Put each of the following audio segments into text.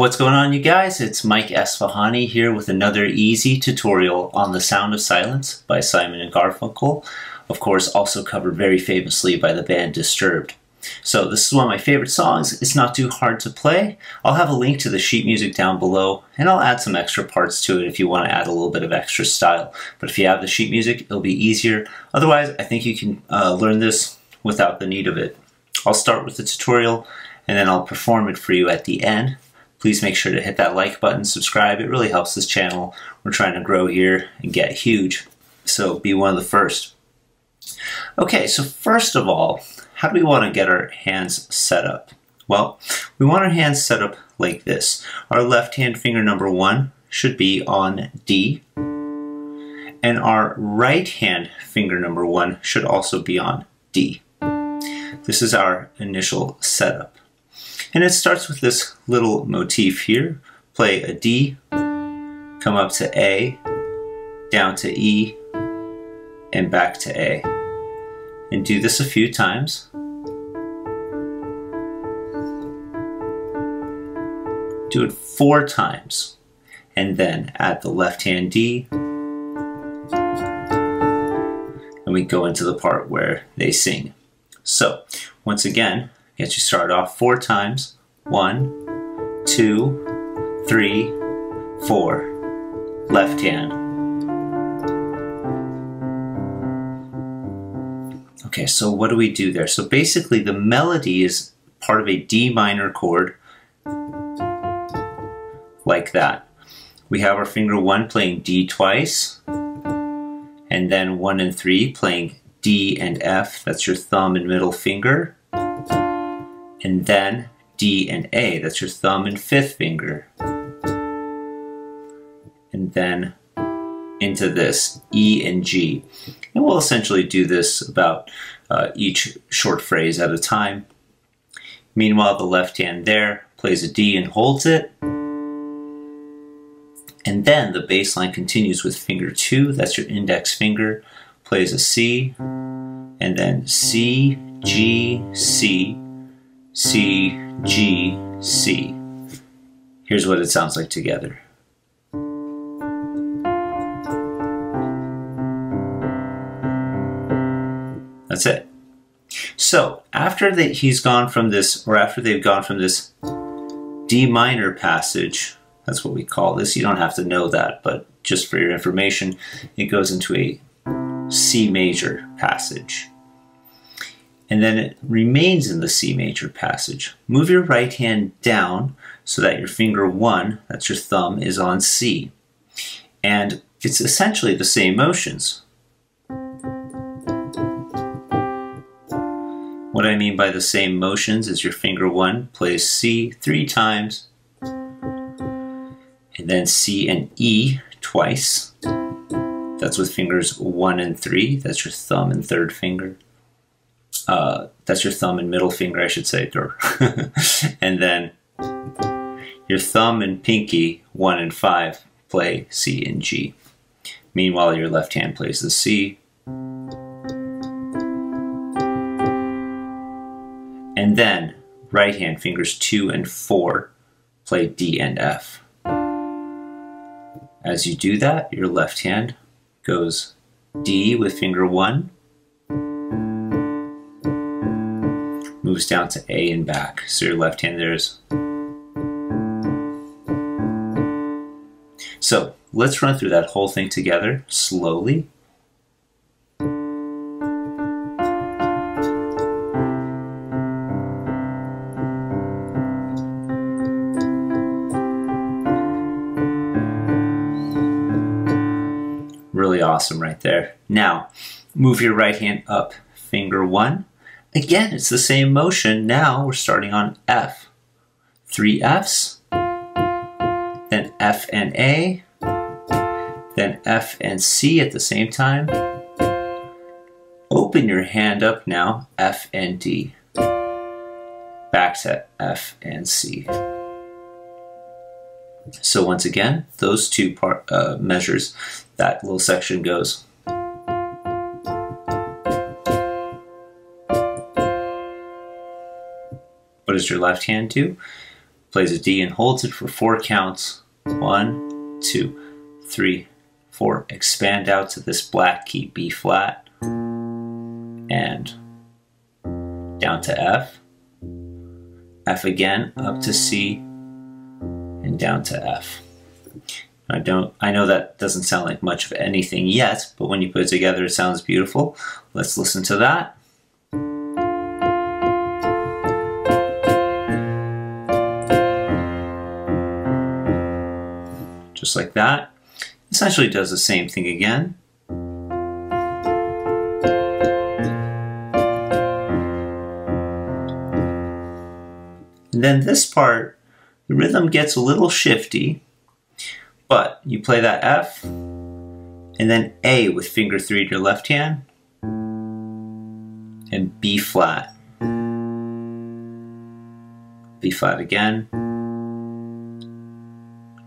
What's going on you guys? It's Mike Esfahani here with another easy tutorial on The Sound of Silence by Simon and Garfunkel. Of course, also covered very famously by the band Disturbed. So this is one of my favorite songs. It's not too hard to play. I'll have a link to the sheet music down below and I'll add some extra parts to it if you want to add a little bit of extra style. But if you have the sheet music, it'll be easier. Otherwise, I think you can uh, learn this without the need of it. I'll start with the tutorial and then I'll perform it for you at the end. Please make sure to hit that like button, subscribe. It really helps this channel. We're trying to grow here and get huge. So be one of the first. Okay, so first of all, how do we want to get our hands set up? Well, we want our hands set up like this. Our left hand finger number one should be on D, and our right hand finger number one should also be on D. This is our initial setup. And it starts with this little motif here. Play a D, come up to A, down to E, and back to A. And do this a few times. Do it four times. And then add the left hand D. And we go into the part where they sing. So, once again, you start off four times. One, two, three, four. Left hand. Okay, so what do we do there? So basically the melody is part of a D minor chord like that. We have our finger one playing D twice, and then one and three playing D and F, that's your thumb and middle finger, and then D and A, that's your thumb and fifth finger, and then into this E and G. And we'll essentially do this about uh, each short phrase at a time. Meanwhile, the left hand there plays a D and holds it. And then the bass line continues with finger two, that's your index finger, plays a C, and then C, G, C, C, G, C. Here's what it sounds like together. That's it. So after that he's gone from this, or after they've gone from this D minor passage, that's what we call this. You don't have to know that, but just for your information, it goes into a C major passage. And then it remains in the C major passage. Move your right hand down so that your finger one, that's your thumb, is on C. And it's essentially the same motions. What I mean by the same motions is your finger one plays C three times, and then C and E twice. That's with fingers one and three. That's your thumb and third finger. Uh, that's your thumb and middle finger, I should say. and then your thumb and pinky, one and five, play C and G. Meanwhile, your left hand plays the C. And then right hand fingers two and four play D and F. As you do that, your left hand goes D with finger one, moves down to A and back. So your left hand there is. So let's run through that whole thing together slowly. Really awesome right there. Now, move your right hand up, finger one. Again, it's the same motion. Now we're starting on F. Three Fs, then F and A, then F and C at the same time. Open your hand up now, F and D. Back to F and C. So once again, those two part, uh, measures, that little section goes. What does your left hand do? plays a D and holds it for four counts. One, two, three, four. Expand out to this black key, B flat, and down to F. F again, up to C, and down to F. I don't I know that doesn't sound like much of anything yet, but when you put it together it sounds beautiful. Let's listen to that. Just like that. Essentially does the same thing again. And then this part, the rhythm gets a little shifty, but you play that F and then A with finger three your left hand and B flat. B flat again,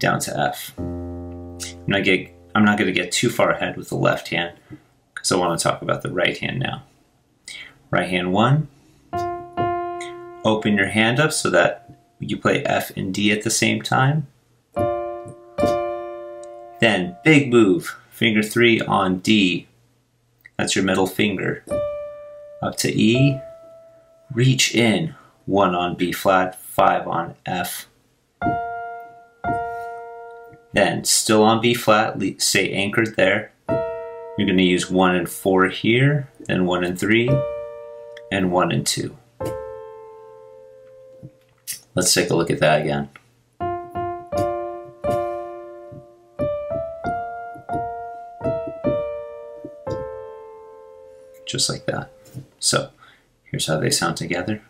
down to F. I'm not, get, I'm not going to get too far ahead with the left hand because I want to talk about the right hand now. Right hand one, open your hand up so that you play F and D at the same time. Then, big move, finger three on D. That's your middle finger. Up to E, reach in, one on B flat, five on F. Then, still on B flat, stay anchored there. You're going to use one and four here, then one and three, and one and two. Let's take a look at that again. Just like that. So, here's how they sound together.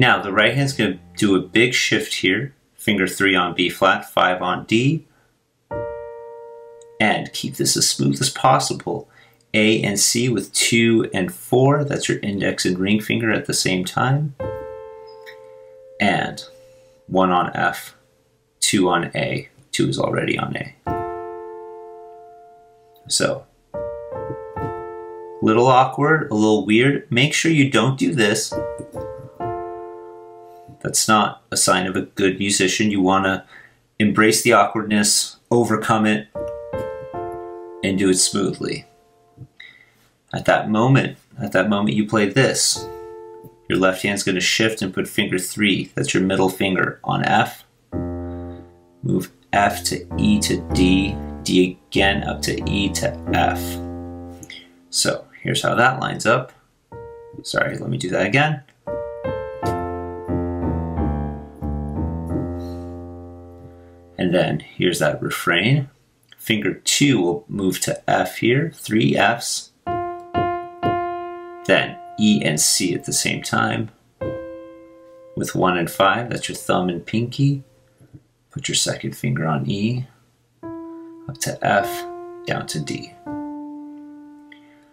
Now, the right hand's going to do a big shift here. Finger 3 on B flat, 5 on D, and keep this as smooth as possible. A and C with 2 and 4, that's your index and ring finger at the same time. And 1 on F, 2 on A, 2 is already on A. So, a little awkward, a little weird. Make sure you don't do this. That's not a sign of a good musician. You want to embrace the awkwardness, overcome it, and do it smoothly. At that moment, at that moment you play this. Your left hand's going to shift and put finger 3, that's your middle finger, on F. Move F to E to D, D again up to E to F. So here's how that lines up. Sorry, let me do that again. And then here's that refrain. Finger 2 will move to F here, three Fs. Then E and C at the same time. With 1 and 5, that's your thumb and pinky. Put your second finger on E, up to F, down to D.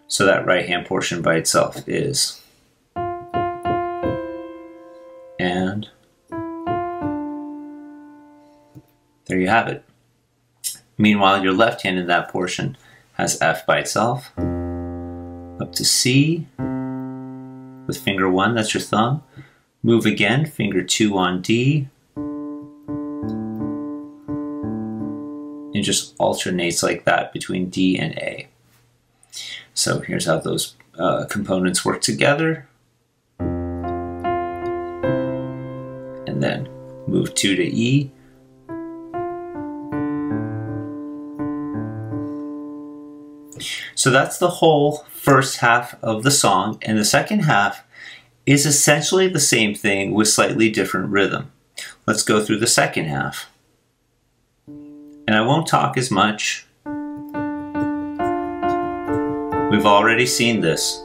So that right hand portion by itself is and there you have it. Meanwhile, your left hand in that portion has F by itself, up to C with finger 1, that's your thumb. Move again, finger 2 on D. And just alternates like that between D and A. So here's how those uh, components work together. And then move 2 to E So that's the whole first half of the song, and the second half is essentially the same thing with slightly different rhythm. Let's go through the second half. And I won't talk as much. We've already seen this.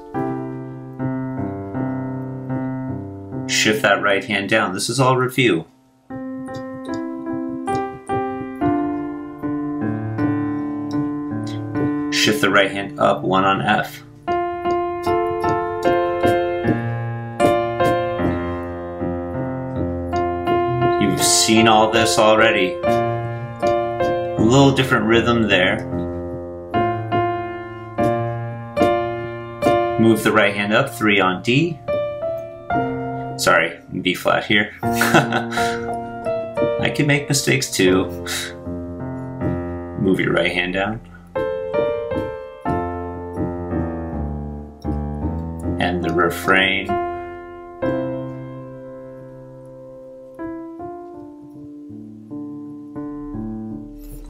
Shift that right hand down. This is all review. Shift the right hand up, one on F. You've seen all this already. A little different rhythm there. Move the right hand up, three on D. Sorry, B flat here. I can make mistakes too. Move your right hand down. And the refrain.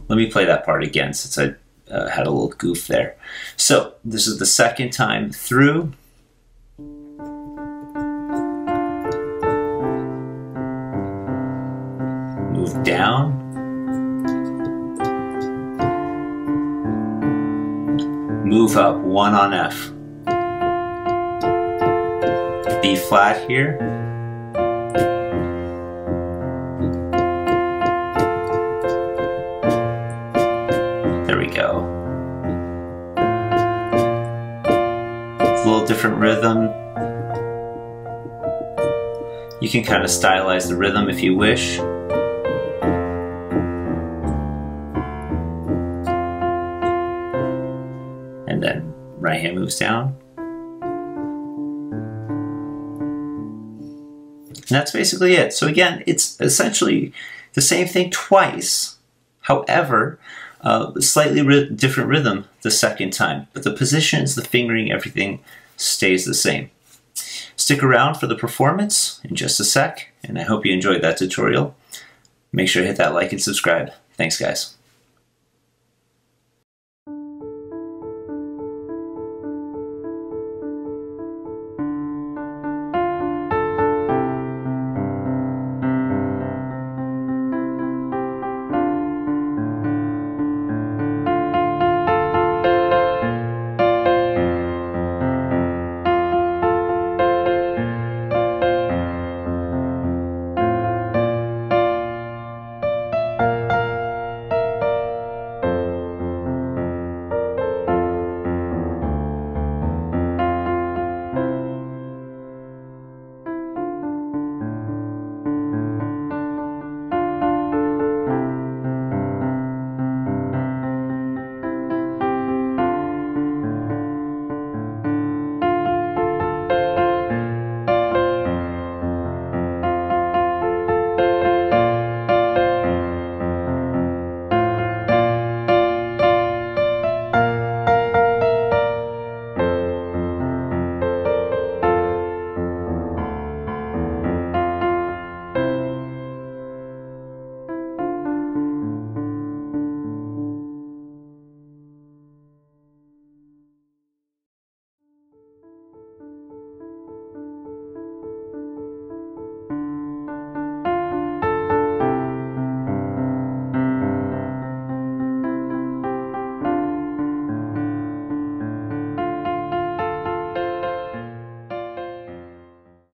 Let me play that part again since I uh, had a little goof there. So this is the second time through. Move down. Move up, one on F. B flat here. There we go. It's a little different rhythm. You can kind of stylize the rhythm if you wish. And then right hand moves down. And that's basically it. So again, it's essentially the same thing twice. However, uh, slightly different rhythm the second time, but the positions, the fingering, everything stays the same. Stick around for the performance in just a sec, and I hope you enjoyed that tutorial. Make sure to hit that like and subscribe. Thanks, guys.